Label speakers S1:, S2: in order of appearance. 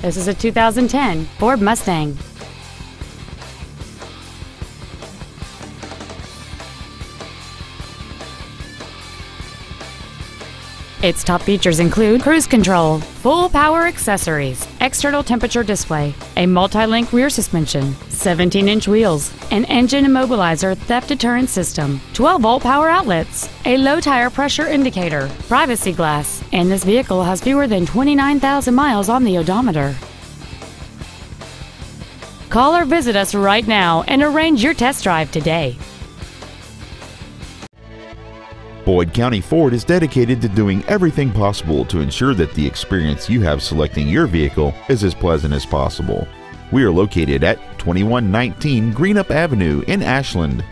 S1: This is a 2010 Ford Mustang. Its top features include cruise control, full power accessories, external temperature display, a multi-link rear suspension, 17-inch wheels, an engine immobilizer theft deterrent system, 12-volt power outlets, a low tire pressure indicator, privacy glass, and this vehicle has fewer than 29,000 miles on the odometer. Call or visit us right now and arrange your test drive today.
S2: Boyd County Ford is dedicated to doing everything possible to ensure that the experience you have selecting your vehicle is as pleasant as possible. We are located at 2119 Greenup Avenue in Ashland.